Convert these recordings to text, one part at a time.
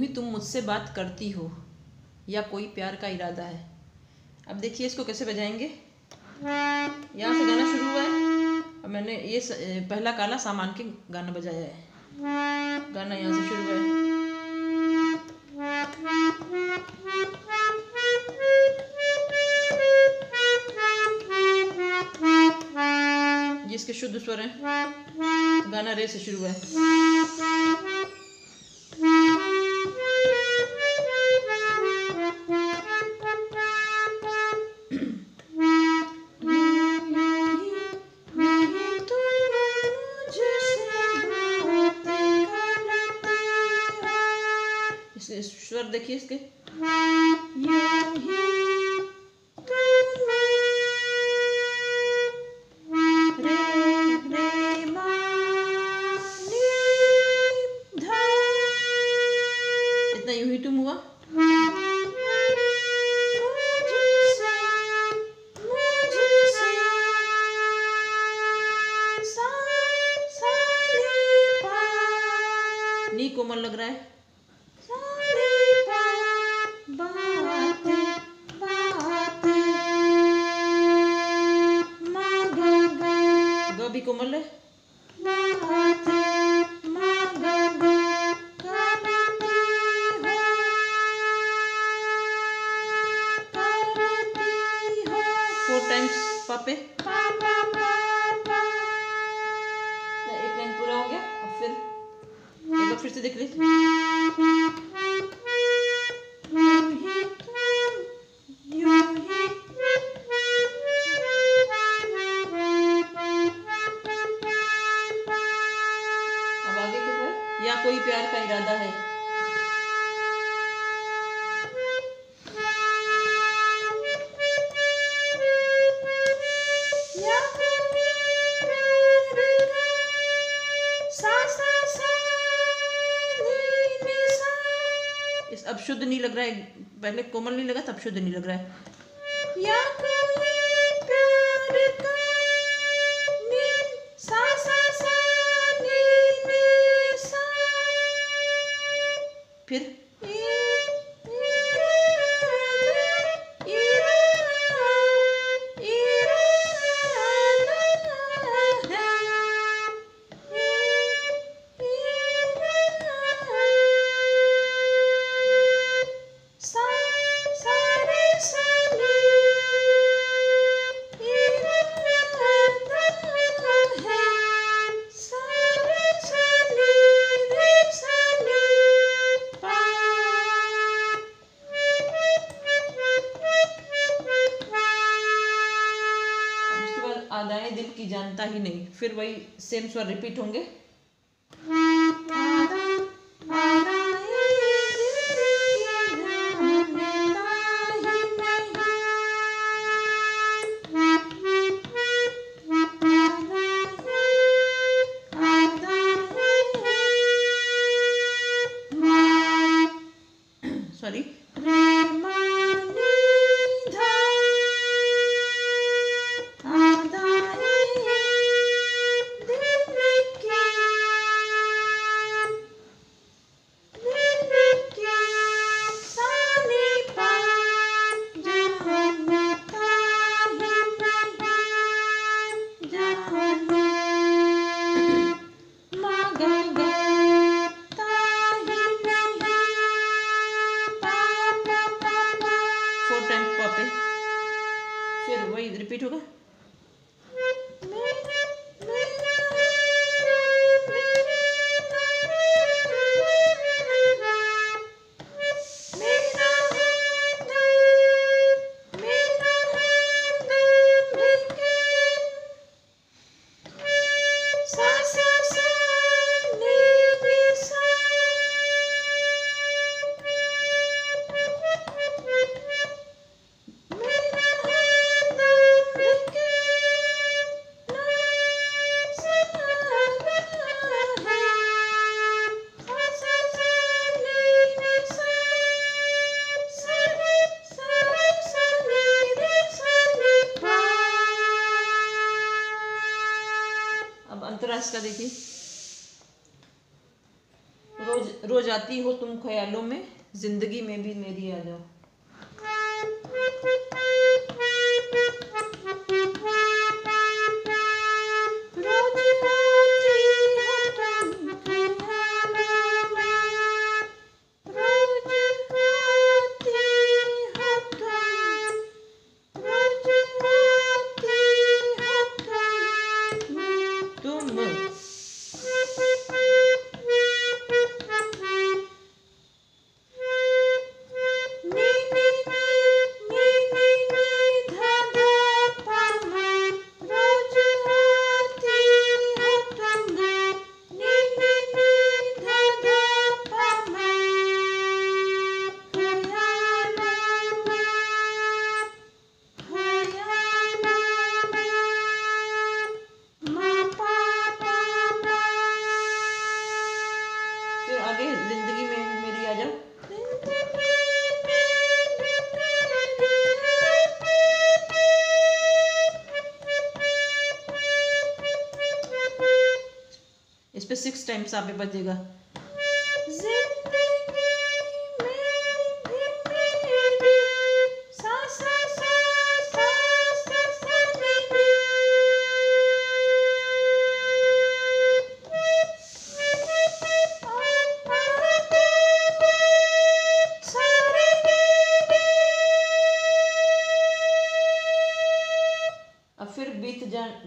ही तुम मुझसे बात करती हो, या कोई प्यार का इरादा है? अब देखिए, इसको कैसे बजाएँगे? यहाँ से गाना शुरू हुआ है। और मैंने ये पहला काला सामान के गाना बजाया है। गाना यहाँ से शुरू हुआ है। जिसके शुद्ध स्वर हैं। गाना रे से शुरू हुआ है। स्वर देखिए इसके। कोमल है? पापे। एक पूरा हो गया अब फिर, एक बार फिर से देख लीजिए। शुद्ध नहीं लग रहा है। पहले कोमल नहीं लगा, तब शुद्ध नहीं लग रहा है। या दिल की जानता ही नहीं। फिर वही सेम स्वर रिपीट होंगे। फिर वही रिपीट होगा अब अंतराश का? देखिए रोज रोज आती हो तुम ख्यालों में, ज़िंदगी में भी मेरी आ जाओ। इस पर सिक्स टाइम्स आप बजेगा अब फिर बीत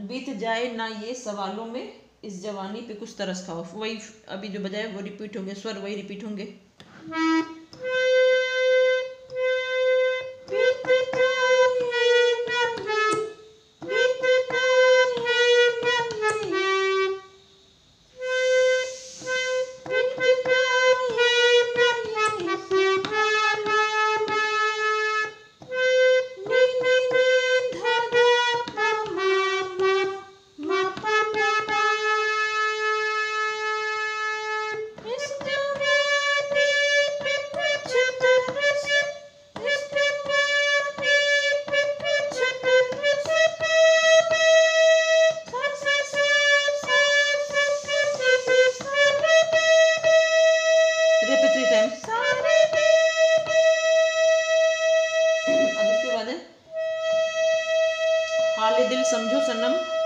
बीत जाए ना ये सवालों में। इस जवानी पे कुछ तरस खाओ। वही, अभी जो बजाय वो रिपीट होंगे, स्वर वही रिपीट होंगे। समझो सनम।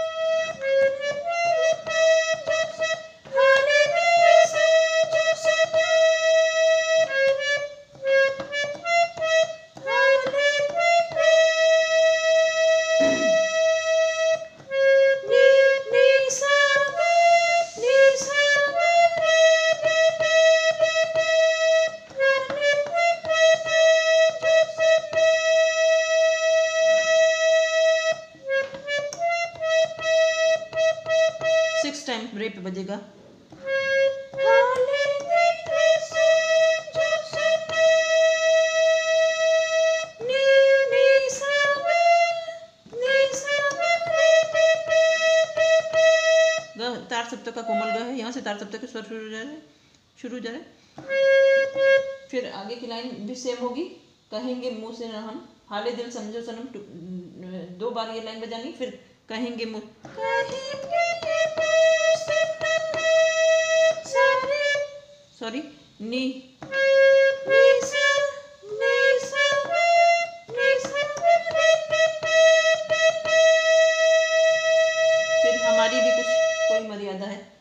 टाइम रे पे बजेगा तार सप्तक का कोमल ग है यहाँ से तार सप्तक के स्वर शुरू हो जा रहे शुरू हो जा रहे फिर आगे की लाइन भी सेम होगी कहेंगे मुँह से ना हम हाले दिल समझो सनम दो बार ये लाइन बजानी फिर कहेंगे मुँह सॉरी नी फिर हमारी भी कुछ कोई मर्यादा है?